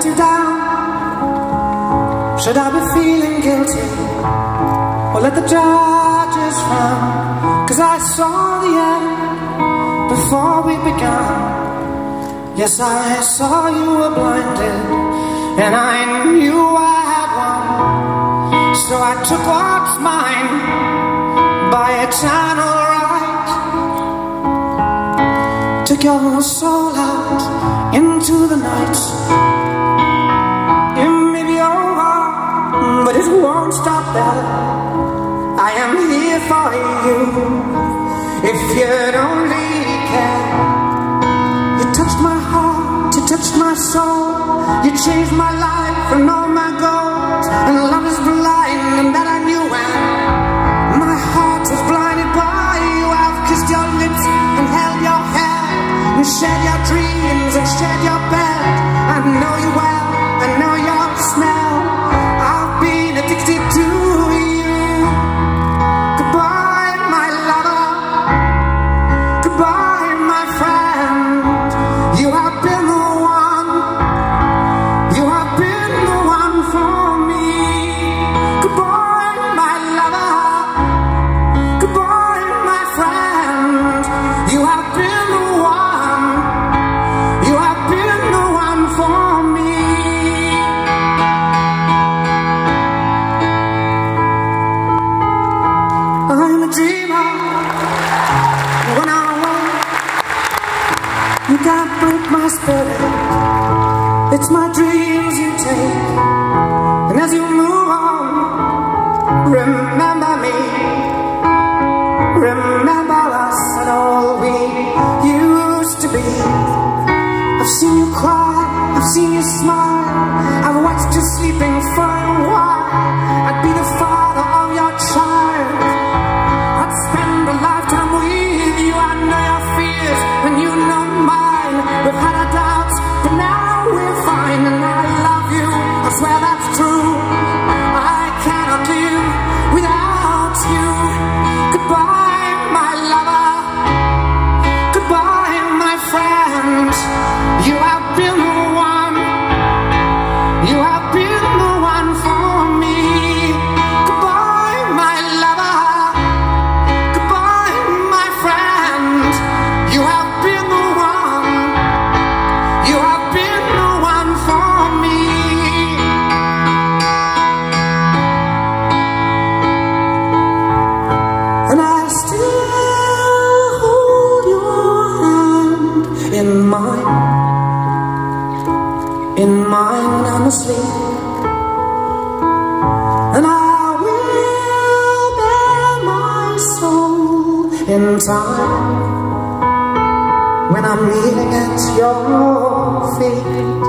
let you down? Should I be feeling guilty? Or let the judges frown? Cause I saw the end before we began Yes, I saw you were blinded And I knew I had won So I took what's mine By eternal right Took your soul out into the night you'd only care You touched my heart, you touched my soul. You changed my life and all my goals It's my dreams you take. And as you move on Remember me. Remember us and all we used to be. I've seen you cry, I've seen you smile. I've watched you sleeping for In mine, I'm asleep. And I will bear my soul in time when I'm kneeling at your feet.